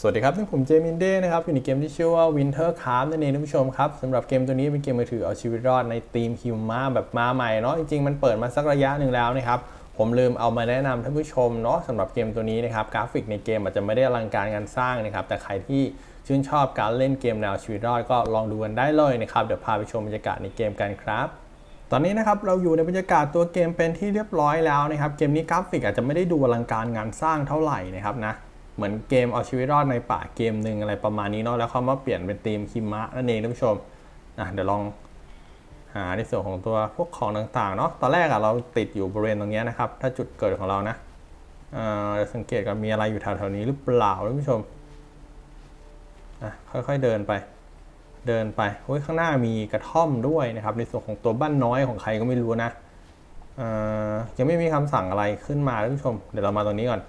สวัสดีครับนี่ผมเจมินเด้นะครับอยู่ในเกมที่ชื่อว่า Winter c a f t นั่นเองท่านผู้ชมครับสำหรับเกมตัวนี้เป็นเกมมือถือเอาชีวิตรอดในธีมหิมะแบบมาใหม่เนาะจริงๆ มันเปิดมาสักระยะหนึ่งแล้วนะครับผมลืมเอามาแนะนำท่านผู้ชมเนาะสำหรับเกมตัวนี้นะครับกราฟิกในเกมอาจจะไม่ได้อลังการงานสร้างนะครับแต่ใครที่ชื่นชอบการเล่นเกมแนวชีวิตรอดก็ลองดูกันได้เลยนะครับเดี๋ยวพาไปชมบรรยากาศในเกมกันครับตอนนี้นะครับเราอยู่ในบรรยากาศตัวเกมเป็นที่เรียบร้อยแล้วนะครับเกมนี้กราฟิกอาจจะไม่ได้ดูอลังการงานสร้างเท่าไหร่นะครับนะ เหมือนเกมเอาชีวิตรอดในป่าเกมหนึ่งอะไรประมาณนี้เนาะแล้วเขามาเปลี่ยนเป็นธีมคิมะนั่นเองท่านผู้ชมอะเดี๋ยวลองหาในส่วนของตัวพวกของต่างๆเนาะตอนแรกอะเราติดอยู่บริเวณตรงนี้นะครับ ถ้าจุดเกิดของเรานะอ่าสังเกตกันมีอะไรอยู่แถวๆนี้หรือเปล่าท่านผู้ชมอะค่อยๆเดินไป เดินไปโอ้ยข้างหน้ามีกระท่อมด้วยนะครับ ในส่วนของตัวบ้านน้อยของใครก็ไม่รู้นะยังไม่มีคำสั่งอะไรขึ้นมาท่านผู้ชม เดี๋ยวเรามาตรงนี้ก่อน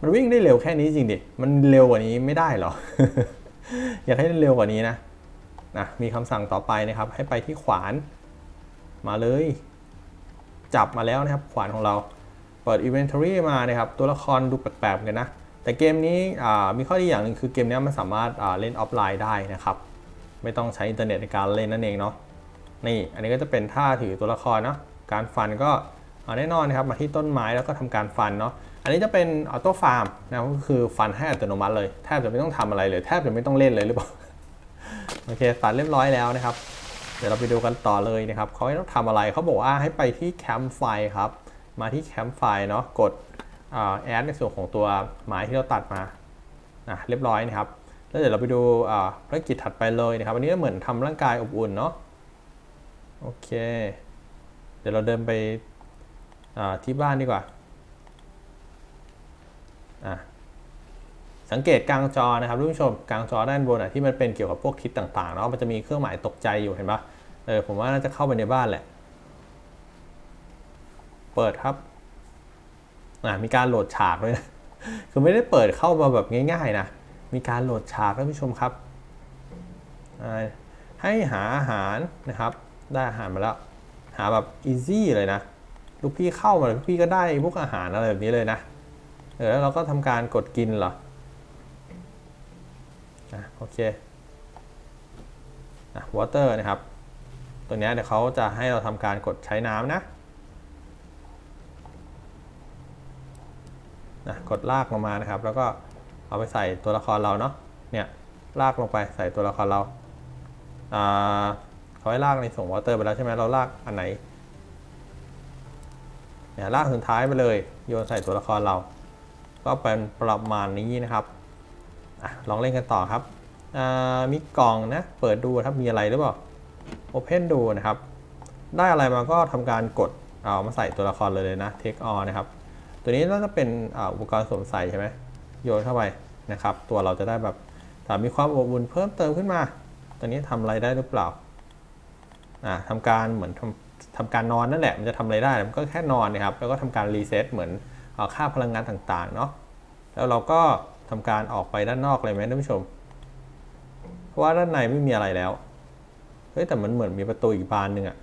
มันวิ่งได้เร็วแค่นี้จริงดิ มันเร็วกว่านี้ไม่ได้หรอ อยากให้เร็วกว่านี้นะ นะ มีคำสั่งต่อไปนะครับ ให้ไปที่ขวาน มาเลย จับมาแล้วนะครับ ขวานของเรา เปิด Inventory มานะครับ ตัวละครดูแปลกๆกันนะ แต่เกมนี้มีข้อดีอย่างหนึ่งคือเกมนี้มันสามารถเล่นออฟไลน์ได้นะครับ ไม่ต้องใช้อินเทอร์เน็ตในการเล่นนั่นเองเนาะ นี่ อันนี้ก็จะเป็นท่าถือตัวละครเนาะ การฟันก็แน่นอนนะครับ มาที่ต้นไม้แล้วก็ทำการฟันเนาะ อันนี้จะเป็น auto farm นะก็คือฟันให้อัตโนมัติเลยแทบจะไม่ต้องทำอะไรเลยแทบจะไม่ต้องเล่นเลยหรือเปล่าโอเคตัดเรียบร้อยแล้วนะครับ เดี๋ยวเราไปดูกันต่อเลยนะครับเขาให้ต้องทำอะไรเขาบอกว่าให้ไปที่แคมป์ไฟครับ มาที่แคมป์ไฟเนาะกด add ในส่วนของตัวไม้ที่เราตัดมานะเรียบร้อยนะครับ แล้วเดี๋ยวเราไปดูภารกิจถัดไปเลยนะครับอันนี้เหมือนทำร่างกายอบอุ่นเนาะโอเค เดี๋ยวเราเดินไปที่บ้านดีกว่า สังเกตกลางจอนะครับทุกผู้ชมกลางจอด้านบนที่มันเป็นเกี่ยวกับพวกทิศต่างๆเนาะมันจะมีเครื่องหมายตกใจอยู่เห็นปะเออผมว่าน่าจะเข้าไปในบ้านแหละ เปิดครับมีการโหลดฉากด้วยนะคือไม่ได้เปิดเข้ามาแบบง่ายๆนะมีการโหลดฉากท่านผู้ชมครับให้หาอาหารนะครับ ได้อาหารมาแล้ว หาแบบ easy เลยนะ ลูกพี่เข้ามาลูกพี่ก็ได้พวกอาหารอะไรแบบนี้เลยนะ เออแล้วเราก็ทำการกดกินเหรออะโอเคอะ water นะครับ ตัวนี้เดี๋ยวเขาจะให้เราทำการกดใช้น้ำนะนะกดลากลงมานะครับ แล้วก็เอาไปใส่ตัวละครเราเนาะเนี่ยลากลงไปใส่ตัวละครเราอ่าเขาให้ลากในส่งวอเตอร์ไปแล้วใช่ไหมเราลากอันไหนเนี่ยลากสุดท้ายไปเลย โยนใส่ตัวละครเรา ก็เป็นประมาณนี้นะครับอลองเล่นกันต่อครับมีกล่องนะ เปิดดูครับมีอะไรหรือเปล่า Open ดูนะครับ ได้อะไรมาก็ทำการกดเอามาใส่ตัวละครเลยเลยนะ Take on นะครับ ตัวนี้น่าจะเป็นอุปกรณ์สวมใส่ใช่ไหมโยนเข้าไปนะครับ ตัวเราจะได้แบบถ้ามีความอบอุ่นเพิ่มเติมขึ้นมาตัวนี้ทำอะไรได้หรือเปล่าทำการเหมือนทำทำการนอนนั่นแหละ มันจะทำอะไรได้ มันก็แค่นอนนะครับ แล้วก็ทำการรีเซ็ตเหมือน ค่าพลังงานต่างๆเนาะแล้วเราก็ทำการออกไปด้านนอกเลยไหมท่านผู้ชม เพราะว่าด้านในไม่มีอะไรแล้ว เฮ้ยแต่มันเหมือนมีประตูอีกบานหนึ่งอะ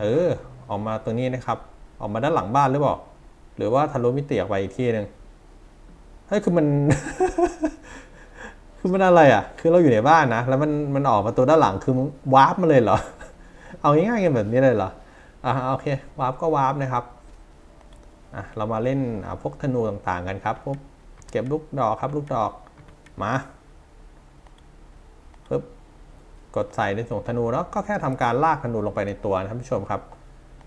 เออออกมาตรงนี้นะครับ ออกมาด้านหลังบ้านหรือเปล่าหรือว่าทะลุมิติออกไปอีกที่หนึ่งเฮ้ยคือมัน คือมันอะไรอะ คือเราอยู่ในบ้านนะ แล้วมันมันออกประตูด้านหลังคือวาร์ปมาเลยเหรอ เอาง่ายๆกันแบบนี้เลยเหรอ อ่าโอเควาร์ปก็วาร์ปนะครับ เรามาเล่นพวกธนูต่างๆกันครับพวกเก็บลูกดอกครับลูกดอกมาปึ๊บกดใส่ในส่งธนูแล้วก็แค่ทำการลากธนูลงไปในตัวนะท่านผู้ชมครับ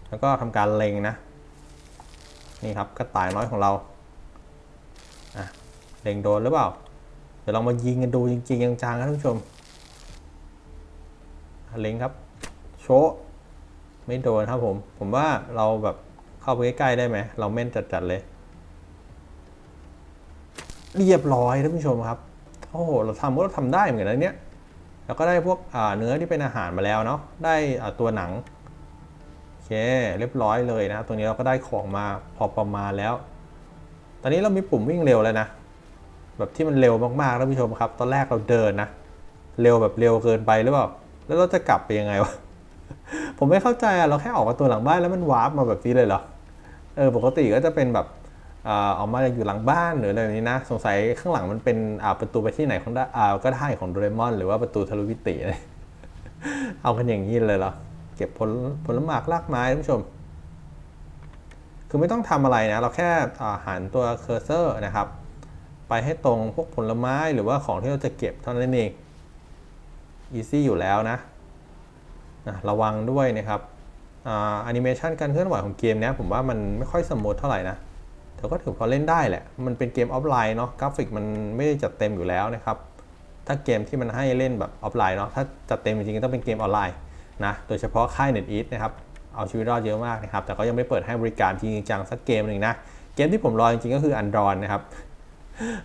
แล้วก็ทำการเล็งนะ นี่ครับกระต่ายน้อยของเราอะเล็งโดนหรือเปล่า เดี๋ยวเรามายิงกันดูจริงๆจังๆนะท่านผู้ชมเล็งครับ โชไม่โดนครับผม ผมว่าเราแบบ เข้าไปใกล้ๆได้ไหม เราเม่นจัดๆเลย เรียบร้อยท่านผู้ชมครับ โอ้โห เราทำก็เราทำได้เหมือนกันนะเนี้ยแล้วก็ได้พวกเนื้อที่เป็นอาหารมาแล้วเนาะ ได้ตัวหนัง โอเค เรียบร้อยเลยนะ ตัวนี้เราก็ได้ของมาพอประมาณแล้ว ตอนนี้เรามีปุ่มวิ่งเร็วแล้วนะ แบบที่มันเร็วมากๆท่านผู้ชมครับ ตอนแรกเราเดินนะ เร็วแบบเร็วเกินไปหรือเปล่า แล้วเราจะกลับไปยังไงวะ ผมไม่เข้าใจอะเราแค่ออกมาตัวหลังบ้านแล้วมันวาร์ปมาแบบนี้เลยเหรอ เออปกติก็จะเป็นแบบเออออกมาอยู่หลังบ้านหรืออะไรแบบนี้นะ สงสัยข้างหลังมันเป็นประตูไปที่ไหนของด้าก็ได้ของโดเรมอน หรือว่าประตูทะลุมิติเลยเอากันอย่างนี้เลยเหรอ เก็บผลผลหมากรากไม้ท่านผู้ชม คือไม่ต้องทำอะไรนะ เราแค่อ่าหันตัว cursor นะครับ ไปให้ตรงพวกผลไม้หรือว่าของที่เราจะเก็บเท่านั้นเอง easy อยู่แล้วนะนะ ระวังด้วยนะครับ แอนิเมชันการเคลื่อนไหวของเกมเนี้ยผมว่ามันไม่ค่อย smooth เท่าไหร่นะแต่ก็ถือพอเล่นได้แหละ มันเป็นเกมออฟไลน์เนาะกราฟิกมันไม่ได้จัดเต็มอยู่แล้วนะครับถ้าเกมที่มันให้เล่นแบบออฟไลน์เนาะถ้าจัดเต็มจริงๆต้องเป็นเกมออนไลน์นะโดยเฉพาะค่าย NetEase นะครับเอาชีวิตรอดเยอะมากนะครับแต่ก็ยังไม่เปิดให้บริการจริงจังสักเกมหนึ่งนะเกมที่ผมรอจริงๆก็คือ Undawn นะครับ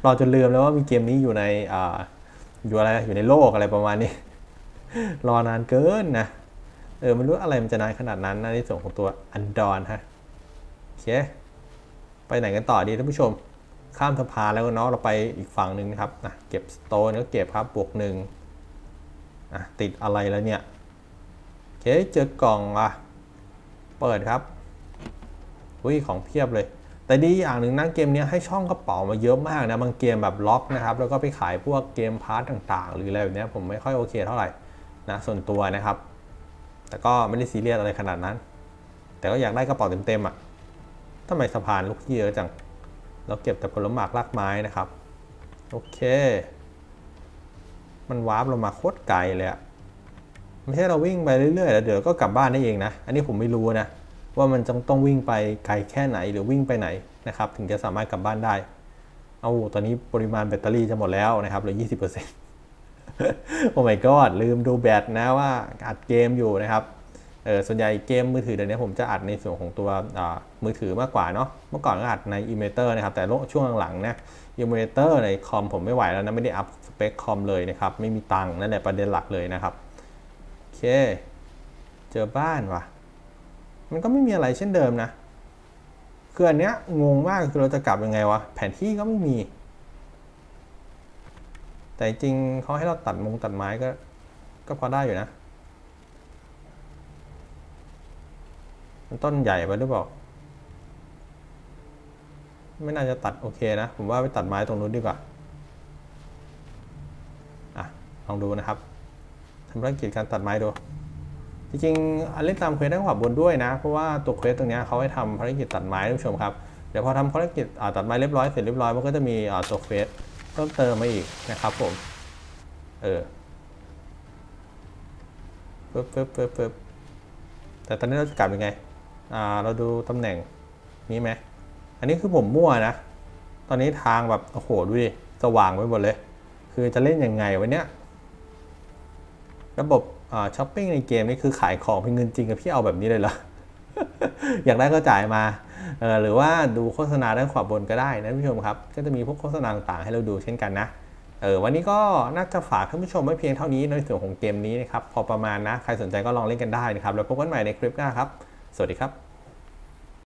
รอจนลืมแล้วว่ามีเกมนี้อยู่ในออยู่อะไรอยู่ในโลกอะไรประมาณนี้ รอนานเกินนะ เออไม่รู้อะไรมันจะนานขนาดนั้นนะในส่วนของตัวอันดอนฮะโอเคไปไหนกันต่อดีท่านผู้ชม ข้ามสะพานแล้วเนาะเราไปอีกฝั่งหนึ่งนะครับนะเก็บสโตนก็เก็บครับบวกหนึ่งอะติดอะไรแล้วเนี่ยโอเคเจอกล่องอะเปิดครับอุ้ยของเพียบเลย แต่ดีอย่างหนึ่งนะเกมนี้ให้ช่องกระเป๋ามาเยอะมากนะบางเกมแบบล็อกนะครับ แล้วก็ไปขายพวก game pass ต่างๆ หรืออะไรแบบนี้ผมไม่ค่อยโอเคเท่าไหร่นะส่วนตัวนะครับ แต่ก็ไม่ได้ซีเรียสอะไรขนาดนั้น แต่ก็อยากได้กระเป๋าเต็มๆอะทำไมสะพานลูกเยอะจัง เราเก็บแต่ผลหมากรากไม้นะครับ โอเค มันวาร์ปเรามาโคตรไกลเลยอะไม่ใช่เราวิ่งไปเรื่อยๆแล้วเดี๋ยวก็กลับบ้านได้เองนะ อันนี้ผมไม่รู้นะ ว่ามันจะต้องวิ่งไปไกลแค่ไหนหรือวิ่งไปไหนนะครับ ถึงจะสามารถกลับบ้านได้ เอาตอนนี้ปริมาณแบตเตอรี่จะหมดแล้วนะครับเหลือ20% oh my god ลืมดูแบตนะว่าอัดเกมอยู่นะครับ เออส่วนใหญ่เกมมือถือเดี๋ยวนี้ผมจะอัดในส่วนของตัวมือถือมากกว่าเนาะ เมื่อก่อนก็อัดใน emulator นะครับ แต่ช่วงหลังๆนะ emulator ในคอมผมไม่ไหวแล้วนะ ไม่ได้อัพสเปคคอมเลยนะครับ ไม่มีตังค์นั่นแหละประเด็นหลักเลยนะครับ โอเค เจอบ้านว่ะ มันก็ไม่มีอะไรเช่นเดิมนะ คืออันเนี้ยงงมากคือเราจะกลับยังไงวะ แผนที่ก็ไม่มี แต่จริงเขาให้เราตัดมงตัดไม้ก็ ก็พอได้อยู่นะ มันต้นใหญ่ไปหรือเปล่า ไม่น่าจะตัดโอเคนะ ผมว่าไปตัดไม้ตรงนู้นดีกว่า อะ ลองดูนะครับทำภารกิจการตัดไม้ดู จริงๆเล่นตาม quest ได้ขวาบนด้วยนะ เพราะว่าตัว quest ตรงนี้เขาให้ทำภารกิจตัดไม้ท่านผู้ชมครับ เดี๋ยวพอทำภารกิจตัดไม้เรียบร้อยเสร็จเรียบร้อยมันก็จะมีตัว quest เพิ่มเติมมาอีกนะครับผม เออปึ๊บปึ๊บปึ๊บปึ๊บแต่ตอนนี้เราจะกลับยังไง อ่า เราดูตำแหน่งนี้ไหม อันนี้คือผมมั่วนะ ตอนนี้ทางแบบ โอ้โห ดูดิ สว่างไปหมดเลย คือจะเล่นยังไงวะเนี้ย ระบบอ่าช้อปปิ้งในเกมนี่คือขายของเป็นเงินจริงกับพี่เอาแบบนี้เลยเหรอ อยากได้ก็จ่ายมา หรือว่าดูโฆษณาด้านขวาบนก็ได้นะท่านผู้ชมครับ ก็จะมีพวกโฆษณาต่างๆให้เราดูเช่นกันนะเออวันนี้ก็น่าจะฝากท่านผู้ชมไว้เพียงเท่านี้ในส่วนของเกมนี้นะครับพอประมาณนะ ใครสนใจก็ลองเล่นกันได้นะครับ แล้วพบกันใหม่ในคลิปหน้าครับ สวัสดีครับ